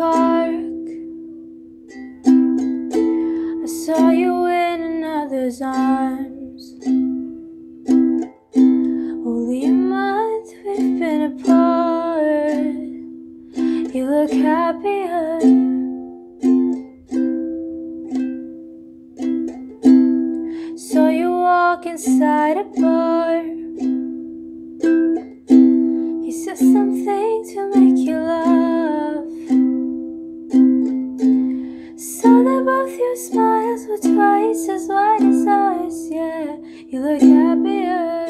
park. I saw you in another's arms. Only a month we've been apart. You look happier. Saw you walk inside a bar. Both your smiles were twice as wide as ours. Yeah, you look happier,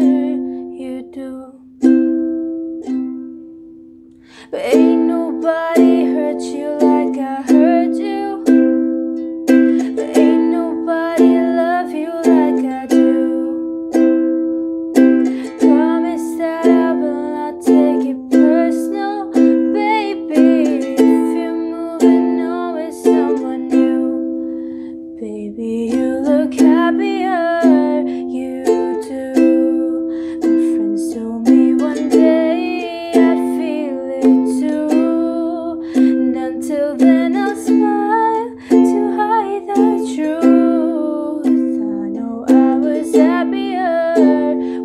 then I'll smile to hide the truth. I know I was happier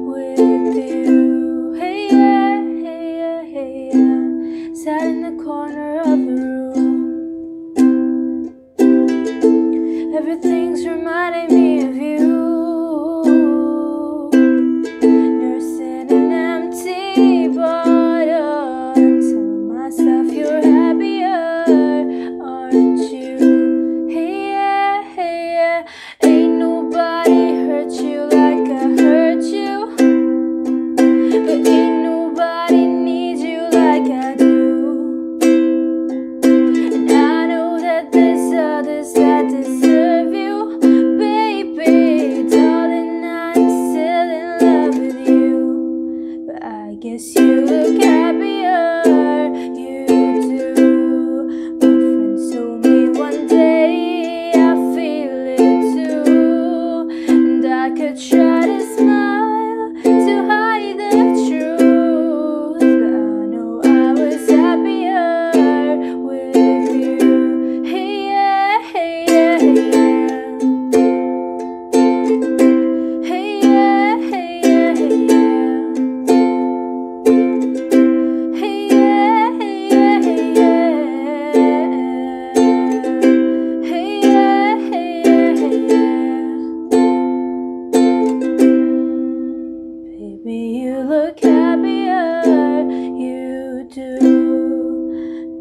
with you. Hey yeah, hey yeah, hey yeah. Sat in the corner of the room. Everything's reminding me guess you look happier, happier, you do.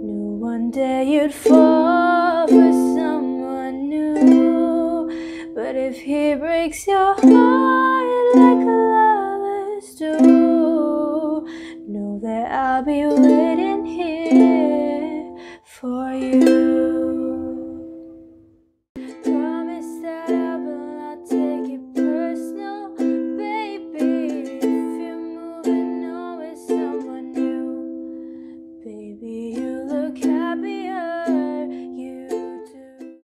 Knew one day you'd fall for someone new. But if he breaks your heart like lovers do, know that I'll be waiting here